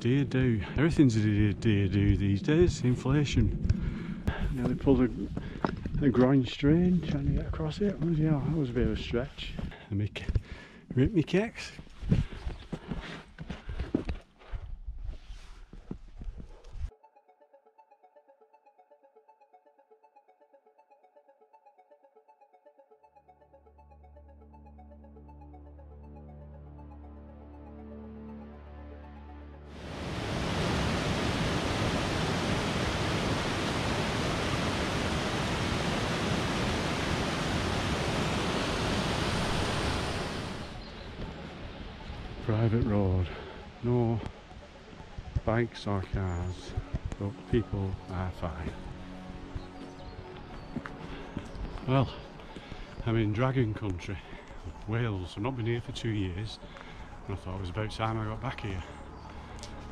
dear do. Everything's a dear, dear do these days. Inflation. Nearly pulled a, a groin strain trying to get across it. Yeah, that was a bit of a stretch. Rip me kicks. Private road. No bikes or cars, but people are fine. Well, I'm in Dragon Country, Wales. I've not been here for two years, and I thought it was about time I got back here.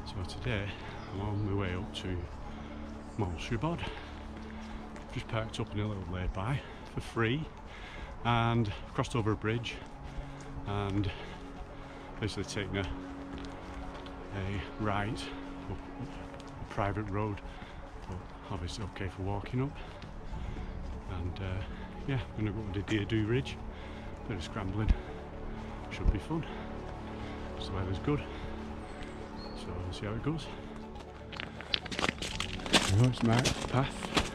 So today, I'm on my way up to Moel Siabod. Just parked up in a little lay-by for free, and crossed over a bridge, and basically taking a, a right up a private road. But obviously okay for walking up. And uh, yeah I'm to go up to Daear Ddu Ridge. Bit of scrambling. Should be fun. The weather's good. So we'll see how it goes. It's marked path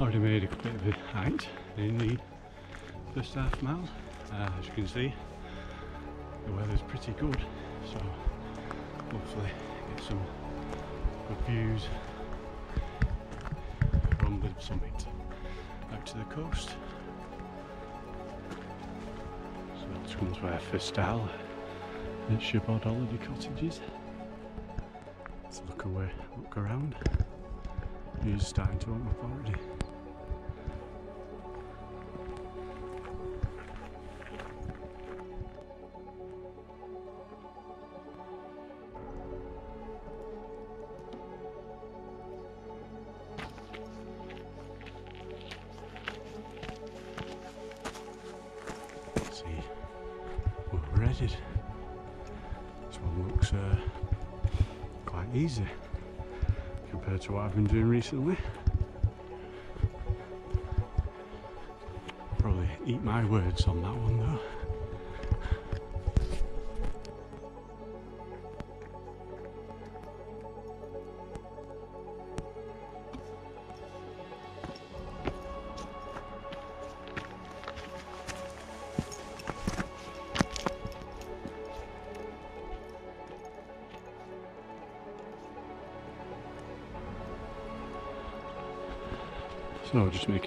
already made a bit of a height in the first half mile. Uh, as you can see, the weather's pretty good, so hopefully get some good views from the summit out to the coast. So that's comes first style at Siabod Holiday Cottages. Let's look away, look around. View's starting to warm up already. Probably eat my words on that one though.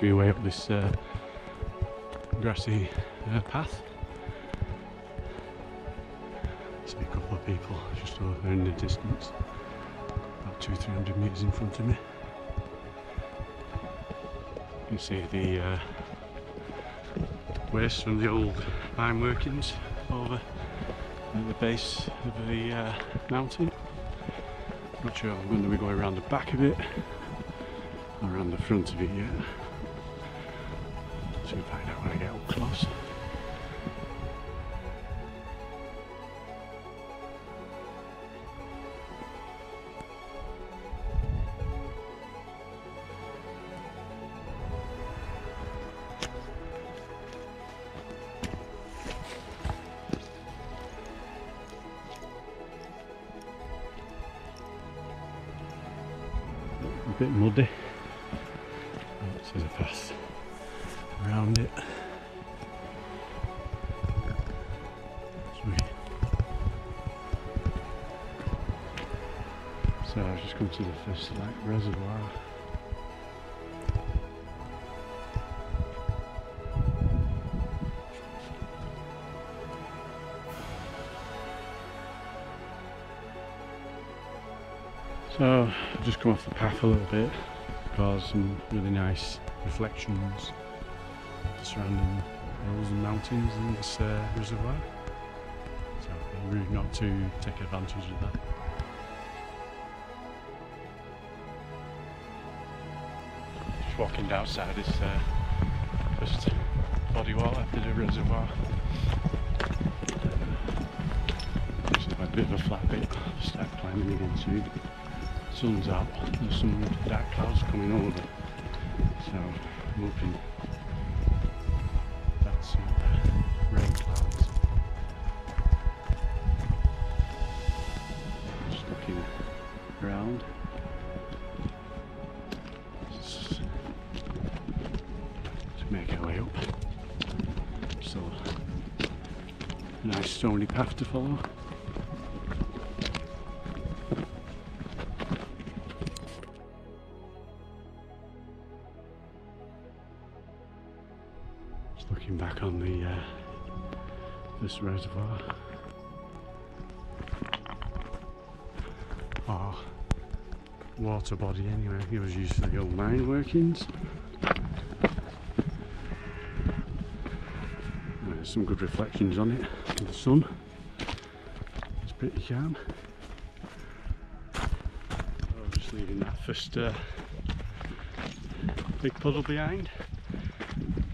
Just way up this uh, grassy uh, path. See a couple of people just over in the distance, about two, three hundred metres in front of me. You can see the uh, waste from the old mine workings over at the base of the uh, mountain. Not sure if I'm going to be going around the back of it or around the front of it yet. Get close. A bit muddy. There's a path around it. So I've just come to the first like reservoir. So I've just come off the path a little bit because some really nice reflections surrounding hills and mountains in this uh, reservoir. So I'm rude not to take advantage of that. Just walking outside this uh, first body water to the reservoir. Just had a bit of a flat bit. Start climbing again soon. Sun's out. There's some dark clouds coming over. So I'm hoping to follow. Just looking back on the uh, this reservoir. Oh, water body anyway. It was used for the old mine workings. There's some good reflections on it the sun. Pretty calm. I'm just leaving that first uh, big puddle behind,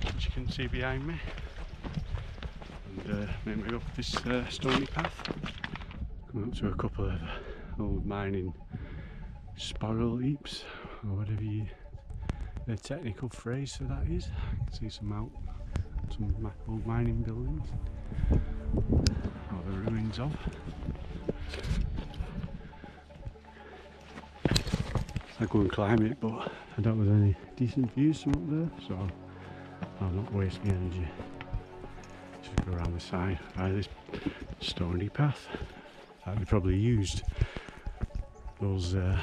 which you can see behind me, and uh, make my way up this uh, stony path. Come up to a couple of old mining spoil heaps, or whatever you, the technical phrase for that is. I can see some out, some old mining buildings, or the ruins of. I go and climb it, but I don't have any decent views from up there, so I'll not waste my energy. Just go around the side by this stony path that we probably used those uh,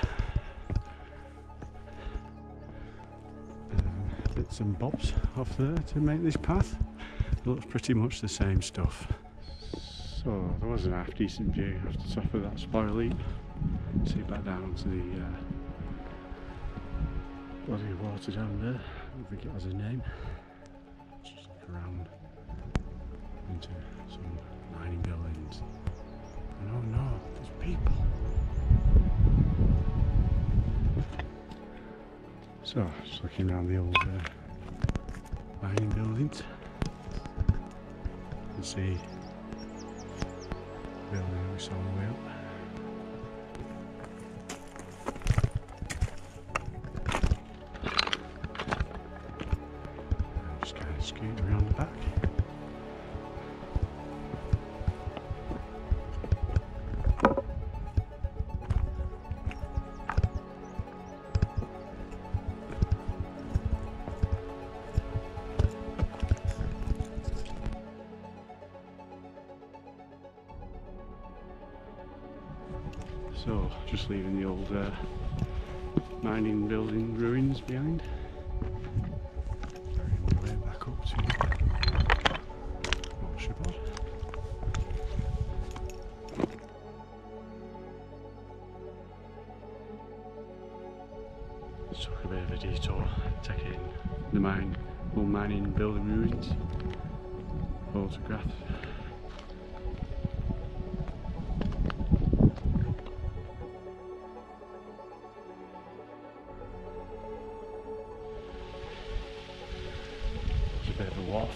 um, bits and bobs off there to make this path. It looks pretty much the same stuff. So there was an half decent view off the top of that spoil heap. See back down to the uh, body of water down there. I don't think it has a name. Just around into some mining buildings. And oh no, there's people. So, just looking around the old uh, mining buildings. You can see the we saw So, just leaving the old uh, mining building ruins behind.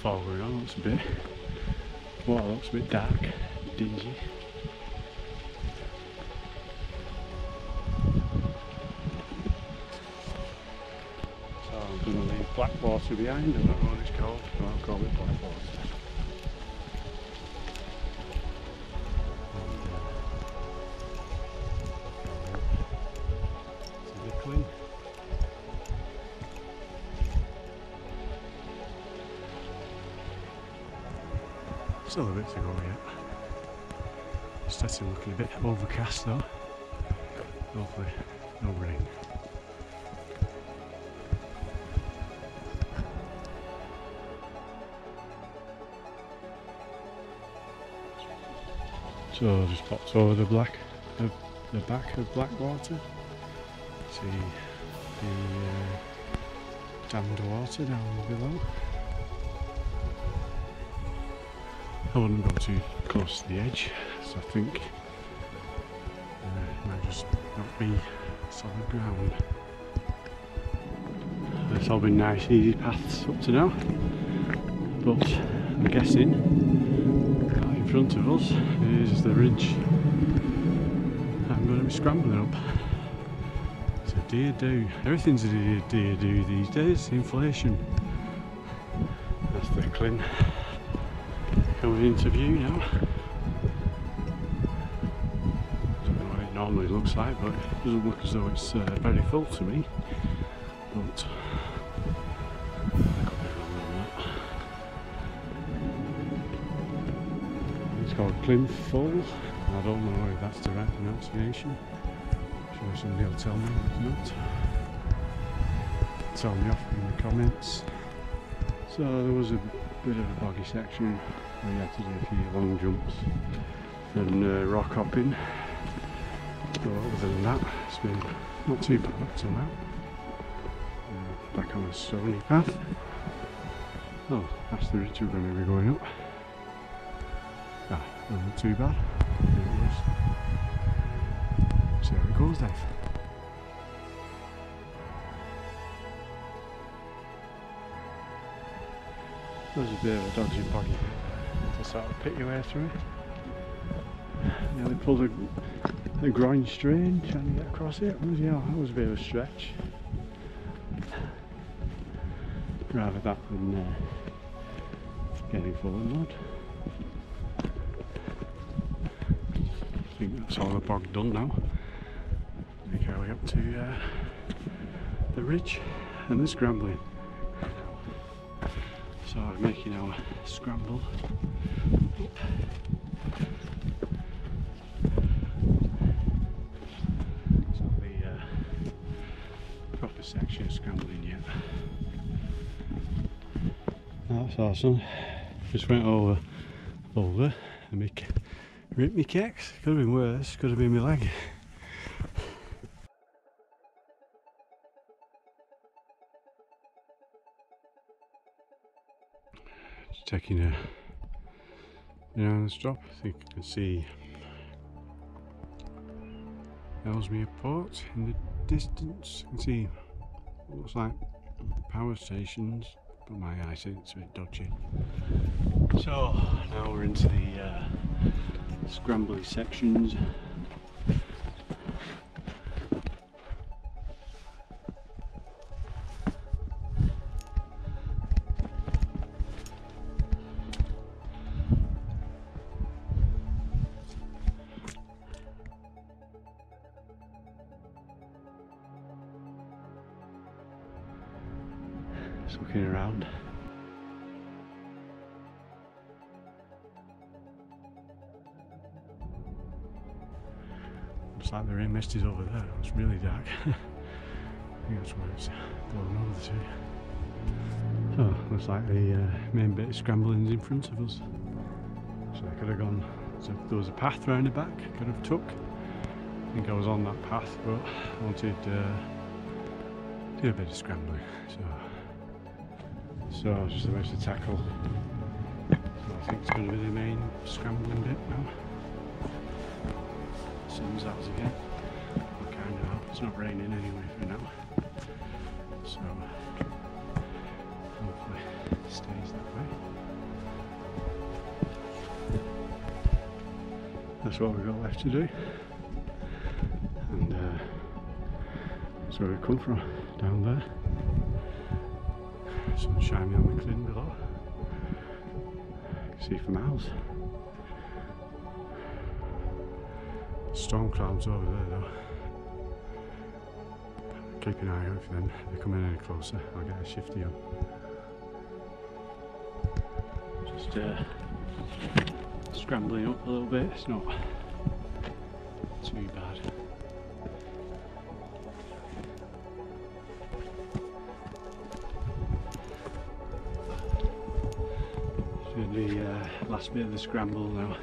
On, looks a bit, water looks a bit dark, dingy. So I'm going to leave Blackwater behind, I don't know what it's called, so I'll call it Blackwater. Still a bit to go yet. Starting looking a bit overcast though. Hopefully no rain. So just popped over the black, the, the back of Blackwater. See the uh, dammed water down below. I wouldn't go too close to the edge, so I think uh, it might just not be solid ground. It's all been nice, easy paths up to now. but I'm guessing that in front of us is the ridge I'm going to be scrambling up. It's a dear do. Everything's a dear, do these days. Inflation. That's the Clint coming into view now. Don't know what it normally looks like, but it doesn't look as though it's uh, very full to me. But it's called Clinth Falls. I don't know if that's the right pronunciation. I'm sure somebody will tell me if not. Tell me off in the comments. So there was a bit of a boggy section you had to do a few long jumps and uh, rock hopping. But other than that, it's been not too bad up till now. Uh, back on a stony path. Oh, that's the ridge we're going to be going up. Ah, not too bad. See how it goes, Dave. There's a bit of a dodgy to sort of pit your way through. Nearly pulled a, a groin strain trying to get across it. Know, that was a bit of a stretch. Rather that than uh, getting full of mud. I think that's all the bog done now. Make our way up to uh, the ridge and the scrambling. So we're making our scramble. It's not the uh, proper section scrambling yet. That's awesome. Just went over over and make ripped me kicks. Could have been worse, could have been my leg. Just taking a down the drop. I think you can see Ellesmere Port in the distance. You can see what looks like power stations, but my eyesight's a bit dodgy. So now we're into the uh, scrambly sections. Looking around. Looks like the rain mist is over there. It's really dark. I think that's where it's blowing over to. So, looks like the uh, main bit of scrambling is in front of us. So I could have gone, so there was a path round the back, could have took. I think I was on that path, but I wanted uh, do a bit of scrambling. So, so just a to tackle. So I think it's going to be the main scrambling bit now. Sun's out again. Kind of. It's not raining anyway for now. So hopefully it stays that way. That's what we've got left to do. And uh, that's where we come from, down there. Shining on the Clint below. See for miles. Storm clouds over there though. Keep an eye out for them. If they're coming any closer, I'll get a shifty on. Just uh, scrambling up a little bit. It's not last bit of the scramble now.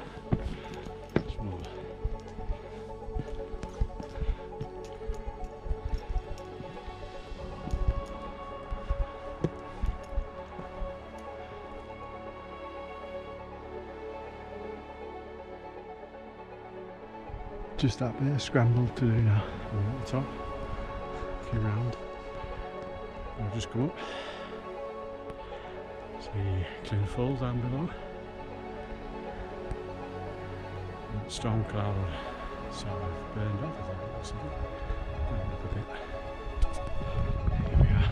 Just that bit of scramble to do now. I'm at the top. Looking round. I'll just come up. See Clune Falls down below. Storm cloud sort of burned was. Burned up a bit. Here we are.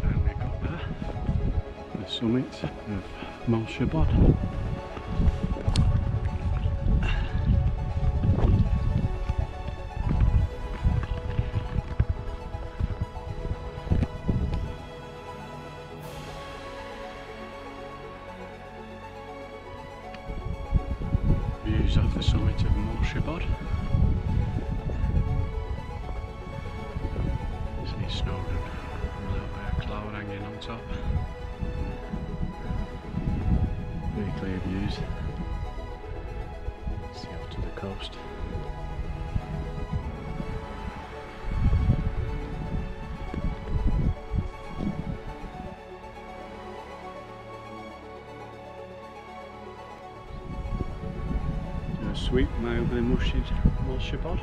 Finally got there. The summit of views Do a sweep my overly mushy Moel Siabod.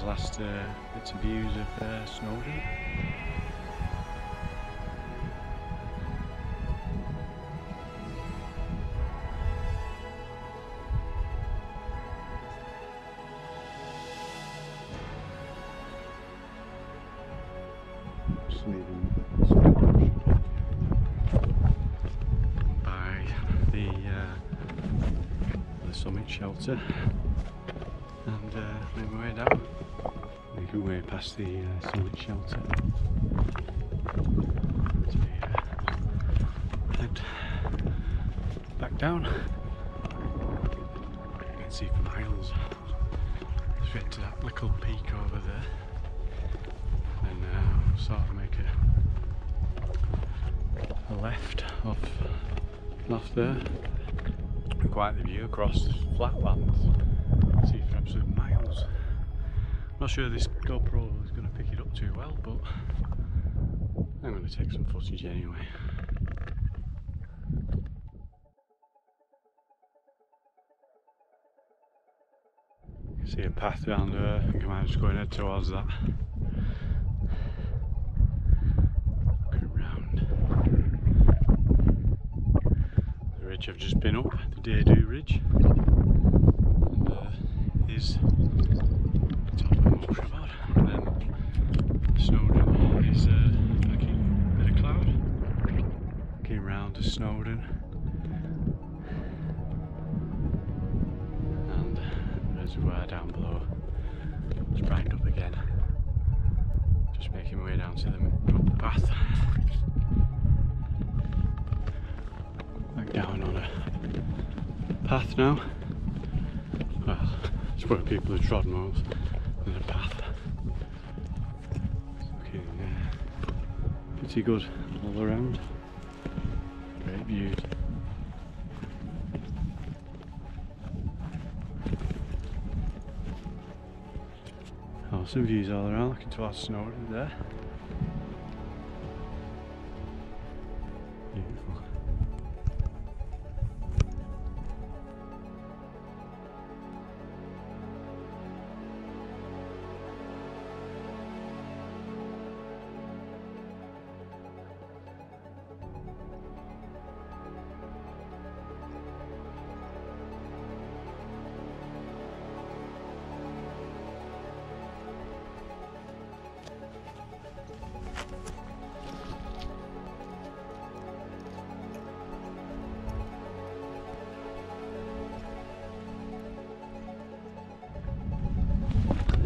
Last uh, bits of views of uh, Snowdon. Make past the uh, summit shelter. To, uh, head back down. You can see for miles straight to that little peak over there. And uh, sort of make a, a left off, off there. Quite the view across flatlands see for absolute miles. Not sure this GoPro is going to pick it too well, but I'm going to take some footage anyway. See a path down there, I think I might just go and head towards that. Looking round. The ridge I've just been up, the Daear Ddu Ridge and uh, is top of Moel Siabod. And then Snowdon is uh, back in bit of round to Snowdon. And uh, reservoir down below. It's brightened up again. Just making my way down to the path. Back down on a path now. Well, it's where people have trodden miles than a path. It's looking uh, pretty good all around. Great views. Awesome oh, views all around, looking towards Snowdon there.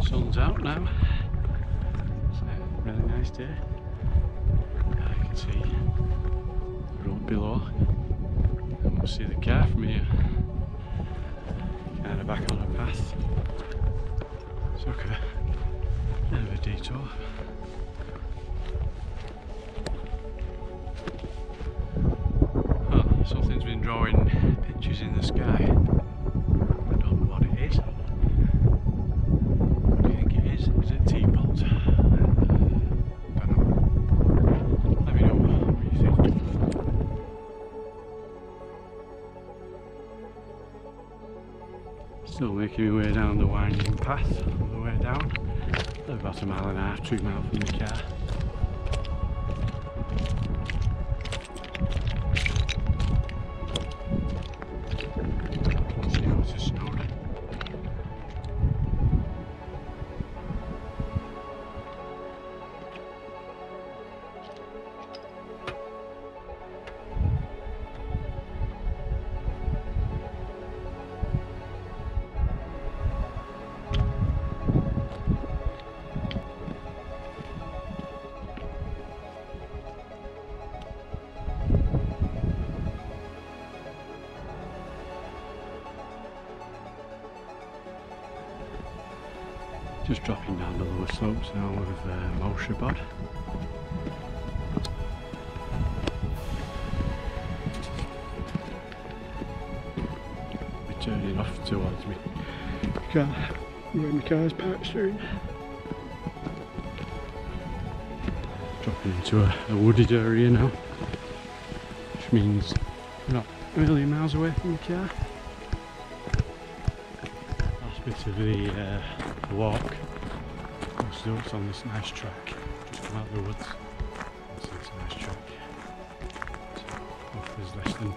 Sun's out now. It's a really nice day. I can see the road below and to see the car from here. Kind of back on the path. Took a bit of a detour. Oh, something's been drawing pictures in the sky. Making my way down the winding path all the way down. About a mile and a half, two miles from the car. Uh, Moel Siabod. We're turning off towards me car, where my car's parked soon. Dropping into a, a wooded area now, which means we're not a million miles away from the car. Last bit of the uh, walk up on this nice track, come out of the woods. It's, it's a nice track. So offers less than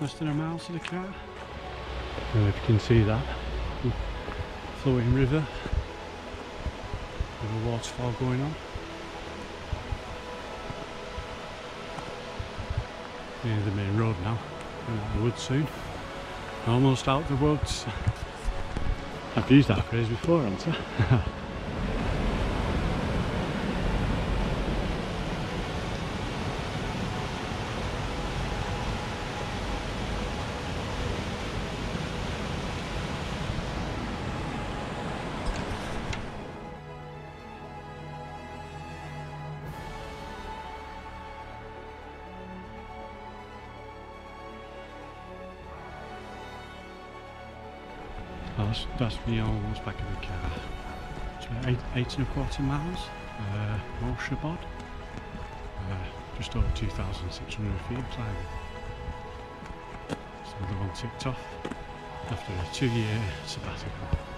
less than a mile to the car. I don't know if you can see that flowing river with a waterfall going on. Near the main road now. Out the woods soon. Almost out the woods. I've used that phrase before, haven't I? that's, that's me almost back in the car. It's about eight, eight and a quarter miles. Uh, Moel Siabod. Uh, just over 2,600 feet climbing. So another one ticked off after a two year sabbatical.